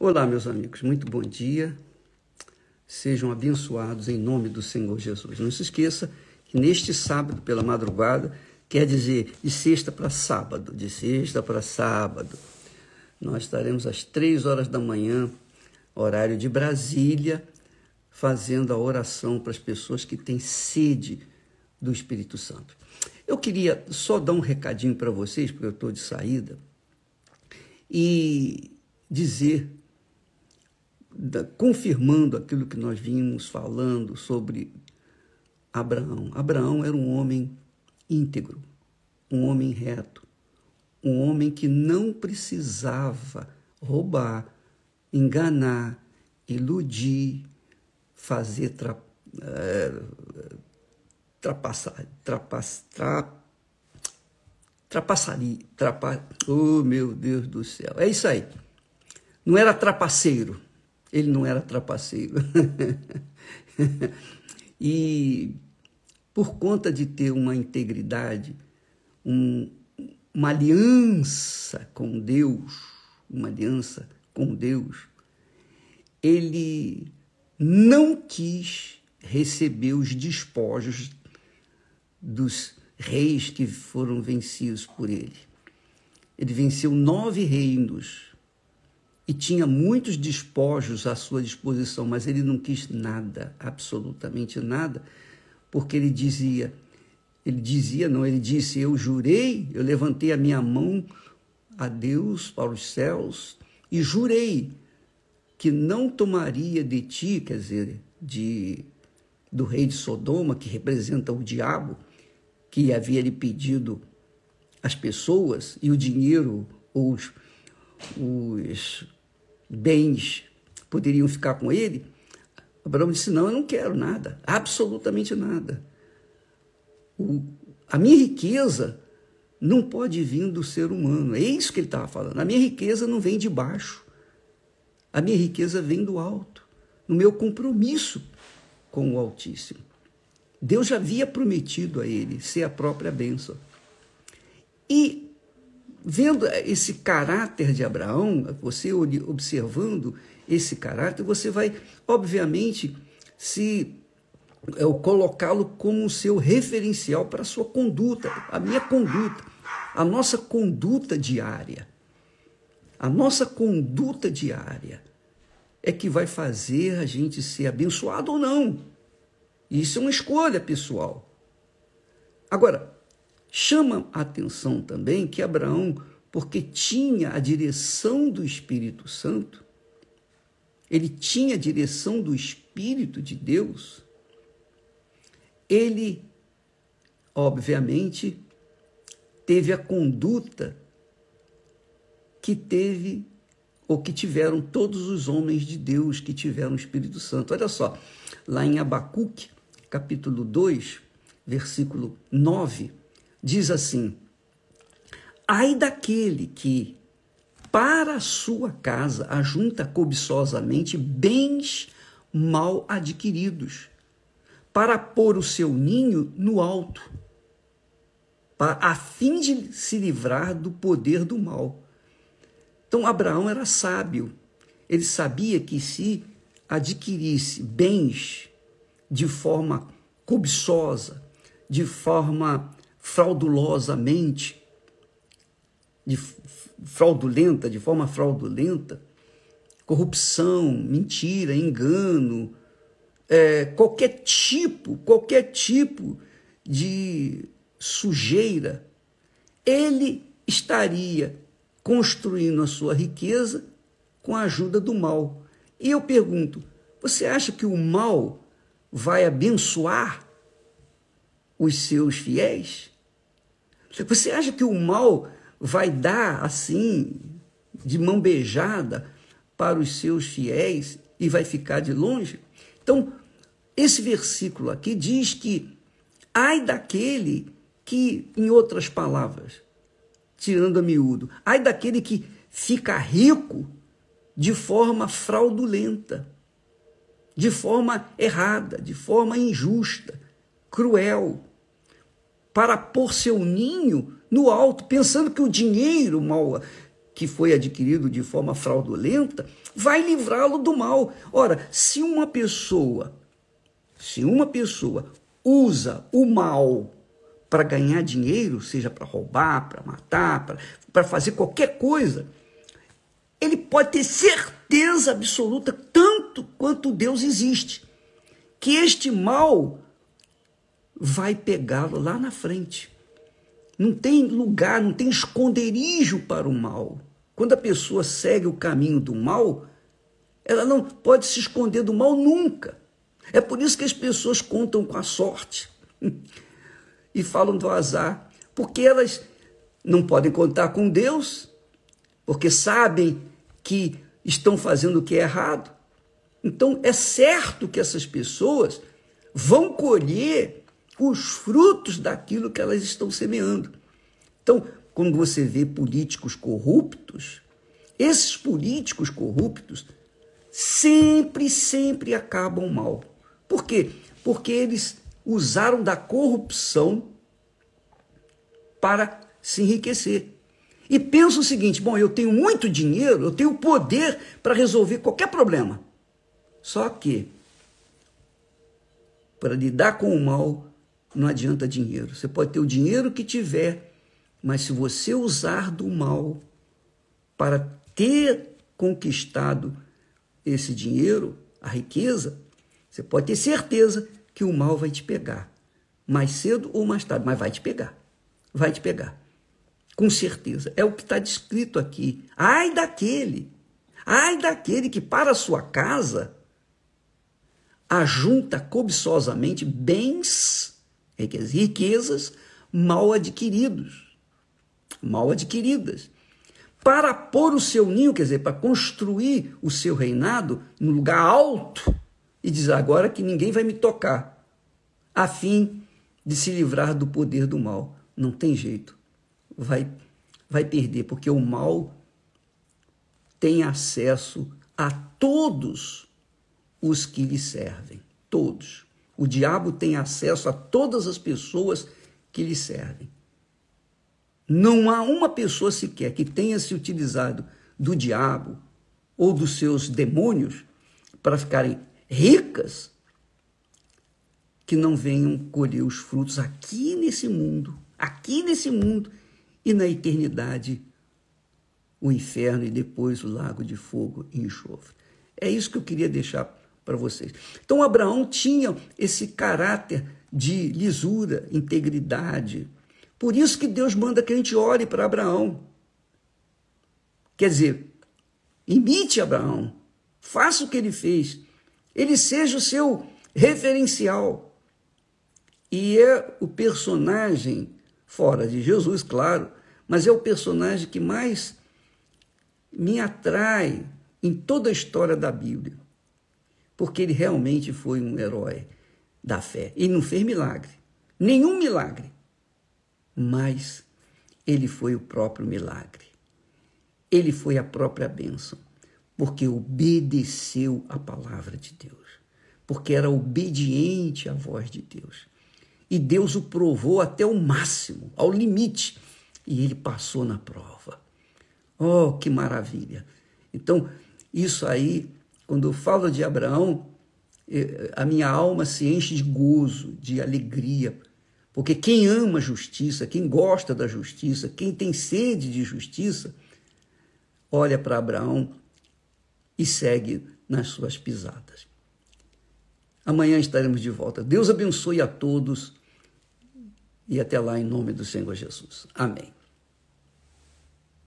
Olá, meus amigos, muito bom dia. Sejam abençoados em nome do Senhor Jesus. Não se esqueça que neste sábado, pela madrugada, quer dizer de sexta para sábado, de sexta para sábado, nós estaremos às três horas da manhã, horário de Brasília, fazendo a oração para as pessoas que têm sede do Espírito Santo. Eu queria só dar um recadinho para vocês, porque eu estou de saída, e dizer da, confirmando aquilo que nós vimos falando sobre Abraão. Abraão era um homem íntegro, um homem reto, um homem que não precisava roubar, enganar, iludir, fazer tra, é, trapaçar, trapaç, tra, trapassaria, trapa, oh meu Deus do céu, é isso aí. Não era trapaceiro, ele não era trapaceiro. e por conta de ter uma integridade, um, uma aliança com Deus, uma aliança com Deus, ele não quis receber os despojos dos reis que foram vencidos por ele. Ele venceu nove reinos e tinha muitos despojos à sua disposição, mas ele não quis nada, absolutamente nada, porque ele dizia, ele dizia, não, ele disse: Eu jurei, eu levantei a minha mão a Deus para os céus e jurei que não tomaria de ti, quer dizer, de do rei de Sodoma, que representa o diabo, que havia lhe pedido as pessoas e o dinheiro, os, os bens poderiam ficar com ele, Abraão disse: Não, eu não quero nada, absolutamente nada. O, a minha riqueza não pode vir do ser humano. É isso que ele estava falando. A minha riqueza não vem de baixo. A minha riqueza vem do alto, no meu compromisso com o Altíssimo. Deus já havia prometido a ele ser a própria bênção. E vendo esse caráter de Abraão, você observando esse caráter, você vai, obviamente, se é, colocá-lo como seu referencial para a sua conduta, a minha conduta, a nossa conduta diária. A nossa conduta diária é que vai fazer a gente ser abençoado ou não. Isso é uma escolha pessoal. Agora, Chama a atenção também que Abraão, porque tinha a direção do Espírito Santo, ele tinha a direção do Espírito de Deus, ele, obviamente, teve a conduta que teve ou que tiveram todos os homens de Deus que tiveram o Espírito Santo. Olha só, lá em Abacuque, capítulo 2, versículo 9, diz assim: Ai daquele que, para a sua casa, ajunta cobiçosamente bens mal adquiridos, para pôr o seu ninho no alto, a fim de se livrar do poder do mal. Então, Abraão era sábio. Ele sabia que se adquirisse bens de forma cobiçosa, de forma fraudulosamente, de fraudulenta, de forma fraudulenta, corrupção, mentira, engano, é, qualquer tipo, qualquer tipo de sujeira, ele estaria construindo a sua riqueza com a ajuda do mal. E eu pergunto: você acha que o mal vai abençoar os seus fiéis? Você acha que o mal vai dar assim, de mão beijada, para os seus fiéis e vai ficar de longe? Então, esse versículo aqui diz que ai daquele que, em outras palavras, tirando a miúdo, ai daquele que fica rico de forma fraudulenta, de forma errada, de forma injusta, cruel para pôr seu ninho no alto, pensando que o dinheiro mal que foi adquirido de forma fraudulenta, vai livrá-lo do mal. Ora, se uma pessoa, se uma pessoa usa o mal para ganhar dinheiro, seja para roubar, para matar, para fazer qualquer coisa, ele pode ter certeza absoluta, tanto quanto Deus existe, que este mal vai pegá-lo lá na frente. Não tem lugar, não tem esconderijo para o mal. Quando a pessoa segue o caminho do mal, ela não pode se esconder do mal nunca. É por isso que as pessoas contam com a sorte e falam do azar, porque elas não podem contar com Deus, porque sabem que estão fazendo o que é errado. Então é certo que essas pessoas vão colher os frutos daquilo que elas estão semeando. Então, quando você vê políticos corruptos, esses políticos corruptos sempre, sempre acabam mal. Por quê? Porque eles usaram da corrupção para se enriquecer. E pensam o seguinte: bom, eu tenho muito dinheiro, eu tenho poder para resolver qualquer problema. Só que, para lidar com o mal, não adianta dinheiro. Você pode ter o dinheiro que tiver, mas se você usar do mal para ter conquistado esse dinheiro, a riqueza, você pode ter certeza que o mal vai te pegar. Mais cedo ou mais tarde, mas vai te pegar. Vai te pegar. Com certeza. É o que está descrito aqui. Ai daquele, ai daquele que para a sua casa ajunta cobiçosamente bens riquezas mal adquiridos, mal adquiridas, para pôr o seu ninho, quer dizer, para construir o seu reinado no lugar alto e dizer agora que ninguém vai me tocar, a fim de se livrar do poder do mal. Não tem jeito, vai vai perder, porque o mal tem acesso a todos os que lhe servem, todos. O diabo tem acesso a todas as pessoas que lhe servem. Não há uma pessoa sequer que tenha se utilizado do diabo ou dos seus demônios para ficarem ricas que não venham colher os frutos aqui nesse mundo, aqui nesse mundo e na eternidade o inferno e depois o lago de fogo e enxofre. É isso que eu queria deixar para vocês. Então, Abraão tinha esse caráter de lisura, integridade. Por isso que Deus manda que a gente ore para Abraão. Quer dizer, imite Abraão, faça o que ele fez, ele seja o seu referencial. E é o personagem, fora de Jesus, claro, mas é o personagem que mais me atrai em toda a história da Bíblia porque ele realmente foi um herói da fé. Ele não fez milagre, nenhum milagre, mas ele foi o próprio milagre. Ele foi a própria bênção, porque obedeceu a palavra de Deus, porque era obediente à voz de Deus. E Deus o provou até o máximo, ao limite, e ele passou na prova. Oh, que maravilha! Então, isso aí quando eu falo de Abraão, eh, a minha alma se enche de gozo, de alegria, porque quem ama a justiça, quem gosta da justiça, quem tem sede de justiça, olha para Abraão e segue nas suas pisadas. Amanhã estaremos de volta. Deus abençoe a todos e até lá em nome do Senhor Jesus. Amém.